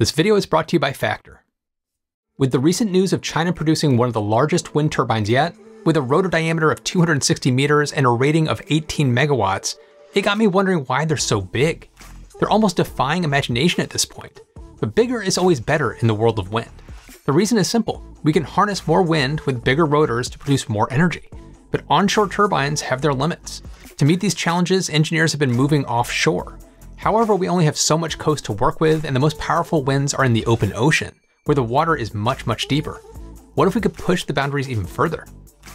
This video is brought to you by Factor. With the recent news of China producing one of the largest wind turbines yet, with a rotor diameter of 260 meters and a rating of 18 megawatts, it got me wondering why they're so big. They're almost defying imagination at this point. But bigger is always better in the world of wind. The reason is simple. We can harness more wind with bigger rotors to produce more energy. But onshore turbines have their limits. To meet these challenges, engineers have been moving offshore. However, we only have so much coast to work with, and the most powerful winds are in the open ocean, where the water is much, much deeper. What if we could push the boundaries even further?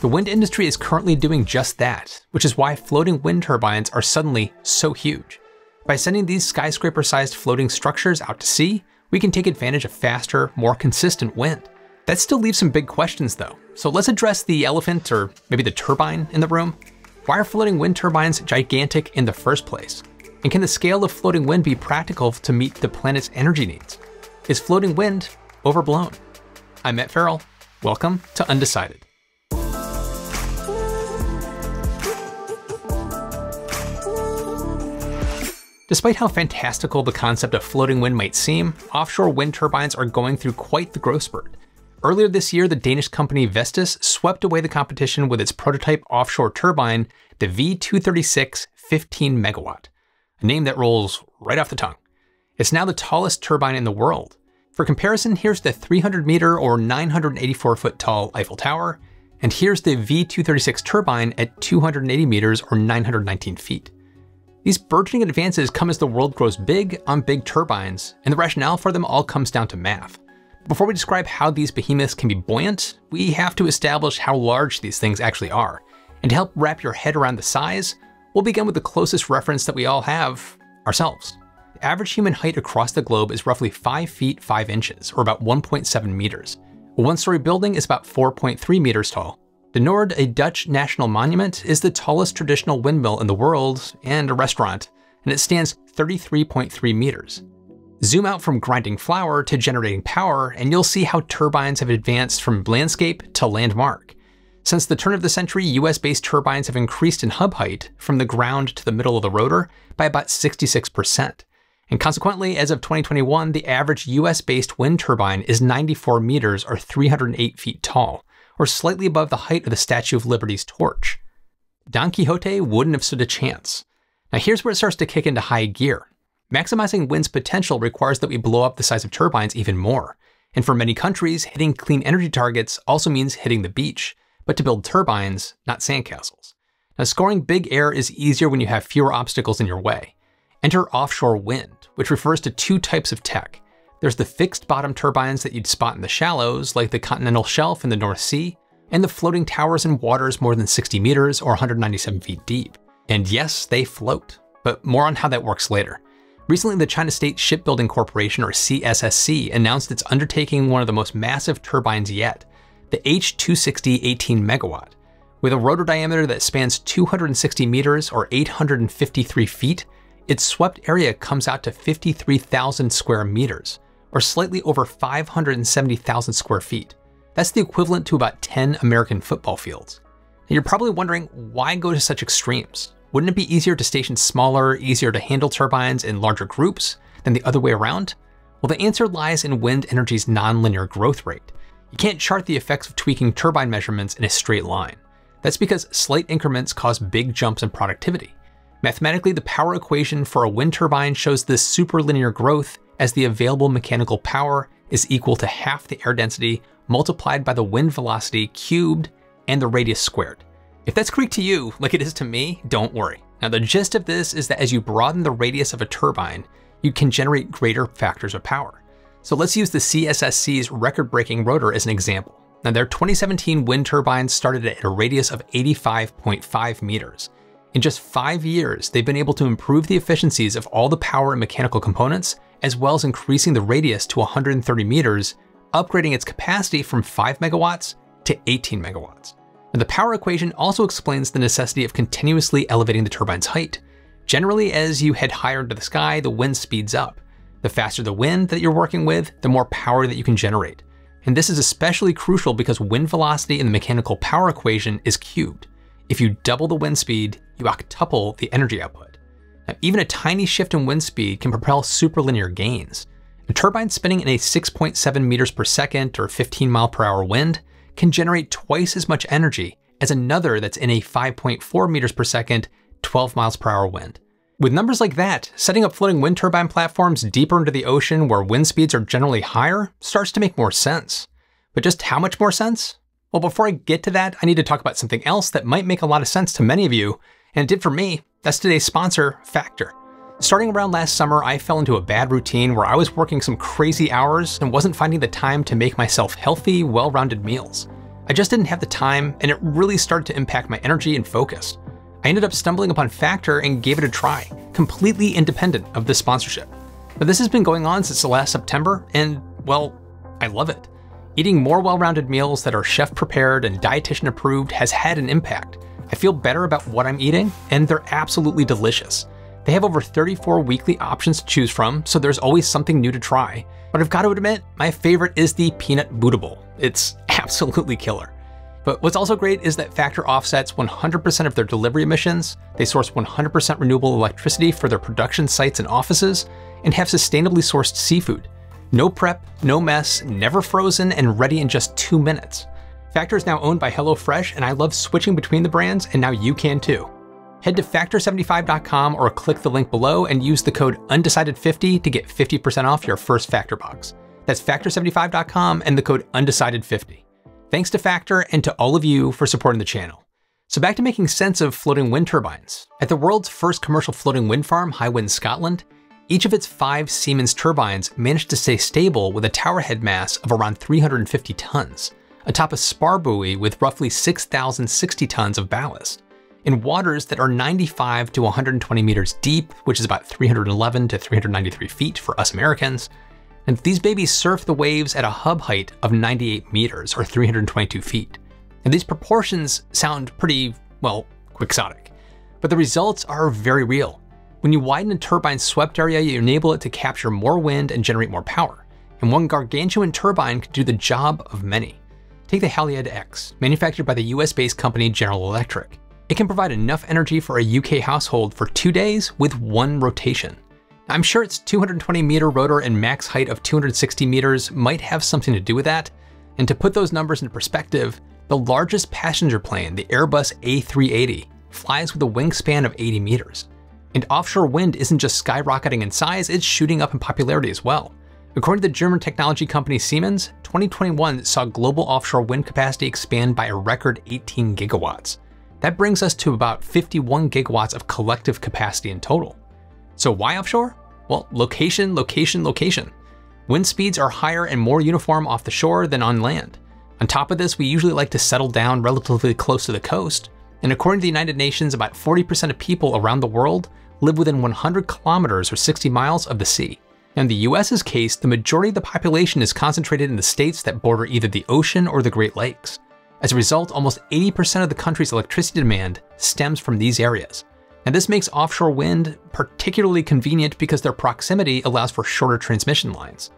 The wind industry is currently doing just that, which is why floating wind turbines are suddenly so huge. By sending these skyscraper sized floating structures out to sea, we can take advantage of faster, more consistent wind. That still leaves some big questions though, so let's address the elephant or maybe the turbine in the room. Why are floating wind turbines gigantic in the first place? And can the scale of floating wind be practical to meet the planet's energy needs? Is floating wind overblown? I'm Matt Ferrell. Welcome to Undecided. Despite how fantastical the concept of floating wind might seem, offshore wind turbines are going through quite the growth spurt. Earlier this year, the Danish company Vestas swept away the competition with its prototype offshore turbine, the V236 15 megawatt a name that rolls right off the tongue. It's now the tallest turbine in the world. For comparison, here's the 300 meter or 984 foot tall Eiffel Tower, and here's the V236 turbine at 280 meters or 919 feet. These burgeoning advances come as the world grows big on big turbines, and the rationale for them all comes down to math. Before we describe how these behemoths can be buoyant, we have to establish how large these things actually are. And to help wrap your head around the size, We'll begin with the closest reference that we all have ourselves. The average human height across the globe is roughly 5 feet 5 inches, or about 1.7 meters. A one story building is about 4.3 meters tall. De Noord, a Dutch national monument, is the tallest traditional windmill in the world and a restaurant, and it stands 33.3 meters. Zoom out from grinding flour to generating power, and you'll see how turbines have advanced from landscape to landmark. Since the turn of the century, US based turbines have increased in hub height from the ground to the middle of the rotor by about 66%. And consequently, as of 2021, the average US based wind turbine is 94 meters or 308 feet tall, or slightly above the height of the Statue of Liberty's torch. Don Quixote wouldn't have stood a chance. Now, here's where it starts to kick into high gear. Maximizing wind's potential requires that we blow up the size of turbines even more. And for many countries, hitting clean energy targets also means hitting the beach but to build turbines, not sandcastles. Now, scoring big air is easier when you have fewer obstacles in your way. Enter offshore wind, which refers to two types of tech. There's the fixed bottom turbines that you'd spot in the shallows, like the continental shelf in the North Sea, and the floating towers in waters more than 60 meters or 197 feet deep. And yes, they float, but more on how that works later. Recently, the China State Shipbuilding Corporation, or CSSC, announced it's undertaking one of the most massive turbines yet, the H260 18 megawatt. With a rotor diameter that spans 260 meters or 853 feet, its swept area comes out to 53,000 square meters, or slightly over 570,000 square feet. That's the equivalent to about 10 American football fields. And you're probably wondering why go to such extremes? Wouldn't it be easier to station smaller, easier to handle turbines in larger groups than the other way around? Well, the answer lies in wind energy's nonlinear growth rate. You can't chart the effects of tweaking turbine measurements in a straight line. That's because slight increments cause big jumps in productivity. Mathematically, the power equation for a wind turbine shows this superlinear growth as the available mechanical power is equal to half the air density multiplied by the wind velocity cubed and the radius squared. If that's Greek to you, like it is to me, don't worry. Now the gist of this is that as you broaden the radius of a turbine, you can generate greater factors of power. So let's use the CSSC's record-breaking rotor as an example. Now their 2017 wind turbines started at a radius of 85.5 meters. In just five years, they've been able to improve the efficiencies of all the power and mechanical components, as well as increasing the radius to 130 meters, upgrading its capacity from 5 megawatts to 18 megawatts. Now the power equation also explains the necessity of continuously elevating the turbine's height. Generally, as you head higher into the sky, the wind speeds up. The faster the wind that you're working with, the more power that you can generate. And this is especially crucial because wind velocity in the mechanical power equation is cubed. If you double the wind speed, you octuple the energy output. Now, even a tiny shift in wind speed can propel superlinear gains. A turbine spinning in a 6.7 meters per second or 15 mile per hour wind can generate twice as much energy as another that's in a 5.4 meters per second, 12 miles per hour wind. With numbers like that, setting up floating wind turbine platforms deeper into the ocean where wind speeds are generally higher starts to make more sense. But just how much more sense? Well, before I get to that, I need to talk about something else that might make a lot of sense to many of you, and it did for me. That's today's sponsor, Factor. Starting around last summer, I fell into a bad routine where I was working some crazy hours and wasn't finding the time to make myself healthy, well rounded meals. I just didn't have the time, and it really started to impact my energy and focus. I ended up stumbling upon Factor and gave it a try, completely independent of this sponsorship. But this has been going on since the last September, and well, I love it. Eating more well rounded meals that are chef prepared and dietitian approved has had an impact. I feel better about what I'm eating, and they're absolutely delicious. They have over 34 weekly options to choose from, so there's always something new to try. But I've got to admit, my favorite is the Peanut Bootable. It's absolutely killer. But what's also great is that Factor offsets 100% of their delivery emissions, they source 100% renewable electricity for their production sites and offices, and have sustainably sourced seafood. No prep, no mess, never frozen, and ready in just two minutes. Factor is now owned by HelloFresh, and I love switching between the brands, and now you can too. Head to factor75.com or click the link below and use the code undecided50 to get 50% off your first Factor box. That's factor75.com and the code undecided50. Thanks to Factor and to all of you for supporting the channel. So back to making sense of floating wind turbines. At the world's first commercial floating wind farm, Hywind Scotland, each of its five Siemens turbines managed to stay stable with a tower head mass of around 350 tons, atop a spar buoy with roughly 6,060 tons of ballast, in waters that are 95 to 120 meters deep, which is about 311 to 393 feet for us Americans, and these babies surf the waves at a hub height of 98 meters or 322 feet. And these proportions sound pretty, well, quixotic. But the results are very real. When you widen a turbine's swept area, you enable it to capture more wind and generate more power. And one gargantuan turbine can do the job of many. Take the Haliade X, manufactured by the US based company General Electric. It can provide enough energy for a UK household for two days with one rotation. I'm sure its 220 meter rotor and max height of 260 meters might have something to do with that. And to put those numbers into perspective, the largest passenger plane, the Airbus A380, flies with a wingspan of 80 meters. And offshore wind isn't just skyrocketing in size, it's shooting up in popularity as well. According to the German technology company Siemens, 2021 saw global offshore wind capacity expand by a record 18 gigawatts. That brings us to about 51 gigawatts of collective capacity in total. So why offshore? Well, location, location, location. Wind speeds are higher and more uniform off the shore than on land. On top of this, we usually like to settle down relatively close to the coast, and according to the United Nations, about 40% of people around the world live within 100 kilometers or 60 miles of the sea. In the US's case, the majority of the population is concentrated in the states that border either the ocean or the Great Lakes. As a result, almost 80% of the country's electricity demand stems from these areas. And this makes offshore wind particularly convenient because their proximity allows for shorter transmission lines.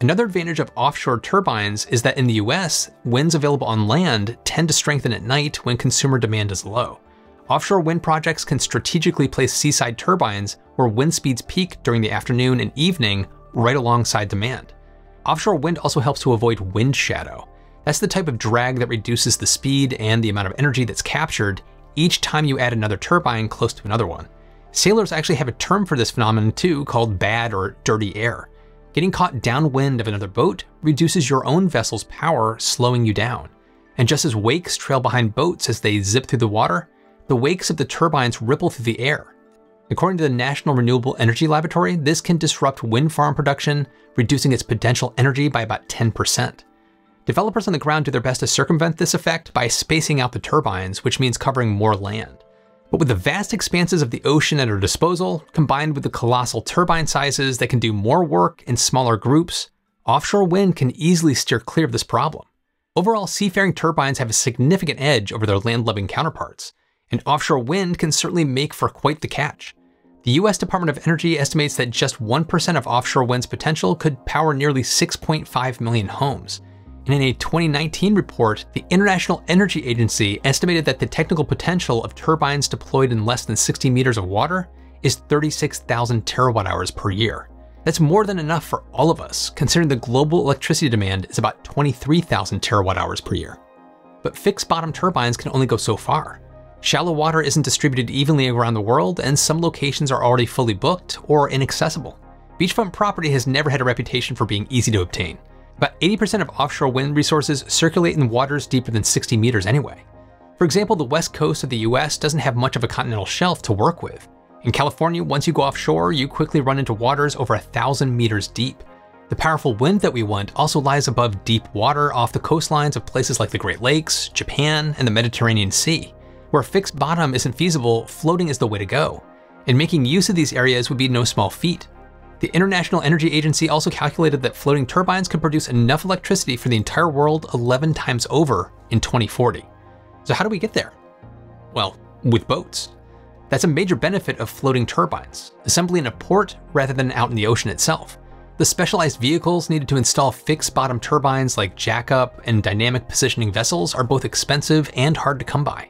Another advantage of offshore turbines is that in the US, winds available on land tend to strengthen at night when consumer demand is low. Offshore wind projects can strategically place seaside turbines where wind speeds peak during the afternoon and evening right alongside demand. Offshore wind also helps to avoid wind shadow. That's the type of drag that reduces the speed and the amount of energy that's captured each time you add another turbine close to another one. Sailors actually have a term for this phenomenon too called bad or dirty air. Getting caught downwind of another boat reduces your own vessel's power, slowing you down. And just as wakes trail behind boats as they zip through the water, the wakes of the turbines ripple through the air. According to the National Renewable Energy Laboratory, this can disrupt wind farm production, reducing its potential energy by about 10%. Developers on the ground do their best to circumvent this effect by spacing out the turbines, which means covering more land. But with the vast expanses of the ocean at our disposal, combined with the colossal turbine sizes that can do more work in smaller groups, offshore wind can easily steer clear of this problem. Overall, seafaring turbines have a significant edge over their land-loving counterparts, and offshore wind can certainly make for quite the catch. The US Department of Energy estimates that just 1% of offshore wind's potential could power nearly 6.5 million homes, and in a 2019 report, the International Energy Agency estimated that the technical potential of turbines deployed in less than 60 meters of water is 36,000 terawatt hours per year. That's more than enough for all of us, considering the global electricity demand is about 23,000 terawatt hours per year. But fixed bottom turbines can only go so far. Shallow water isn't distributed evenly around the world, and some locations are already fully booked or inaccessible. Beachfront property has never had a reputation for being easy to obtain. About 80% of offshore wind resources circulate in waters deeper than 60 meters anyway. For example, the west coast of the US doesn't have much of a continental shelf to work with. In California, once you go offshore, you quickly run into waters over a thousand meters deep. The powerful wind that we want also lies above deep water off the coastlines of places like the Great Lakes, Japan, and the Mediterranean Sea. Where fixed bottom isn't feasible, floating is the way to go. And making use of these areas would be no small feat. The International Energy Agency also calculated that floating turbines could produce enough electricity for the entire world 11 times over in 2040. So, how do we get there? Well, with boats. That's a major benefit of floating turbines, assembly in a port rather than out in the ocean itself. The specialized vehicles needed to install fixed bottom turbines like jackup and dynamic positioning vessels are both expensive and hard to come by.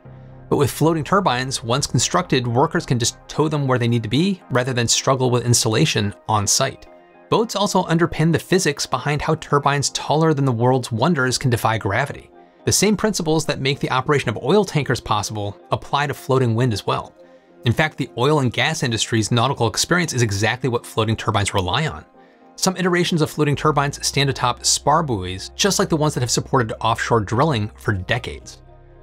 But with floating turbines, once constructed, workers can just tow them where they need to be rather than struggle with installation on site. Boats also underpin the physics behind how turbines taller than the world's wonders can defy gravity. The same principles that make the operation of oil tankers possible apply to floating wind as well. In fact, the oil and gas industry's nautical experience is exactly what floating turbines rely on. Some iterations of floating turbines stand atop spar buoys, just like the ones that have supported offshore drilling for decades.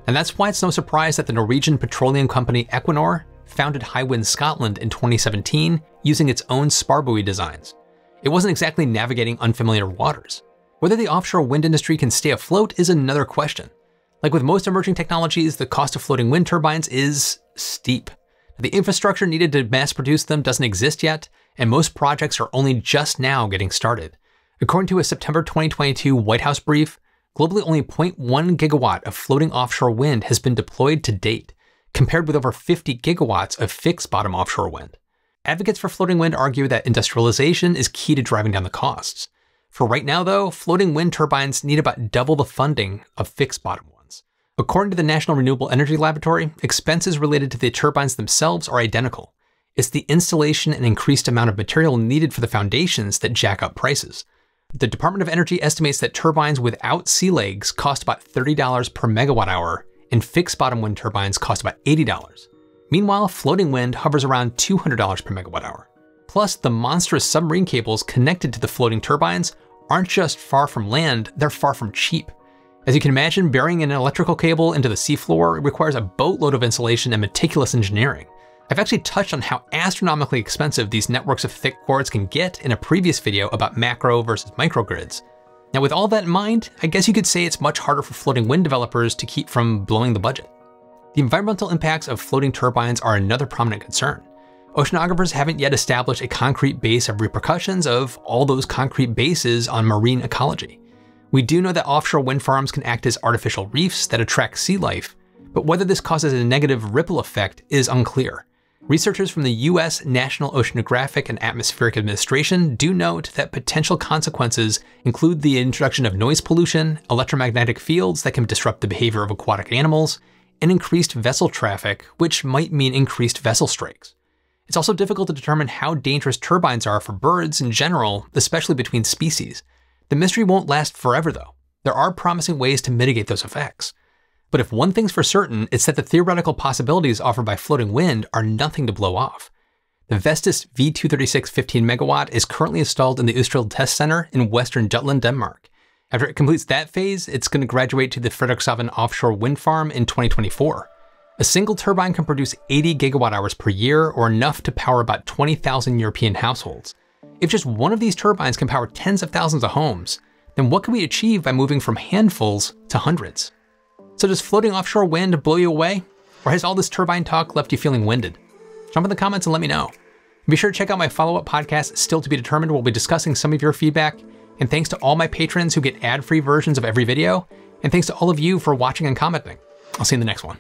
And that's why it's no surprise that the Norwegian petroleum company Equinor founded Hywind Scotland in 2017 using its own spar buoy designs. It wasn't exactly navigating unfamiliar waters. Whether the offshore wind industry can stay afloat is another question. Like with most emerging technologies, the cost of floating wind turbines is steep. The infrastructure needed to mass produce them doesn't exist yet, and most projects are only just now getting started. According to a September 2022 White House brief, globally only 0.1 gigawatt of floating offshore wind has been deployed to date, compared with over 50 gigawatts of fixed bottom offshore wind. Advocates for floating wind argue that industrialization is key to driving down the costs. For right now, though, floating wind turbines need about double the funding of fixed bottom ones. According to the National Renewable Energy Laboratory, expenses related to the turbines themselves are identical. It's the installation and increased amount of material needed for the foundations that jack up prices. The Department of Energy estimates that turbines without sea legs cost about $30 per megawatt hour, and fixed bottom wind turbines cost about $80. Meanwhile, floating wind hovers around $200 per megawatt hour. Plus, the monstrous submarine cables connected to the floating turbines aren't just far from land, they're far from cheap. As you can imagine, burying an electrical cable into the seafloor requires a boatload of insulation and meticulous engineering. I've actually touched on how astronomically expensive these networks of thick cords can get in a previous video about macro versus microgrids. Now with all that in mind, I guess you could say it's much harder for floating wind developers to keep from blowing the budget. The environmental impacts of floating turbines are another prominent concern. Oceanographers haven't yet established a concrete base of repercussions of all those concrete bases on marine ecology. We do know that offshore wind farms can act as artificial reefs that attract sea life, but whether this causes a negative ripple effect is unclear. Researchers from the US National Oceanographic and Atmospheric Administration do note that potential consequences include the introduction of noise pollution, electromagnetic fields that can disrupt the behavior of aquatic animals, and increased vessel traffic, which might mean increased vessel strikes. It's also difficult to determine how dangerous turbines are for birds in general, especially between species. The mystery won't last forever though. There are promising ways to mitigate those effects. But if one thing's for certain, it's that the theoretical possibilities offered by floating wind are nothing to blow off. The Vestas V236 15 megawatt is currently installed in the Østerild Test Center in western Jutland, Denmark. After it completes that phase, it's going to graduate to the Frederikshavn offshore wind farm in 2024. A single turbine can produce 80 gigawatt hours per year, or enough to power about 20,000 European households. If just one of these turbines can power tens of thousands of homes, then what can we achieve by moving from handfuls to hundreds? So does floating offshore wind blow you away? Or has all this turbine talk left you feeling winded? Jump in the comments and let me know. Be sure to check out my follow-up podcast, Still to be Determined. We'll be discussing some of your feedback. And thanks to all my patrons who get ad-free versions of every video. And thanks to all of you for watching and commenting. I'll see you in the next one.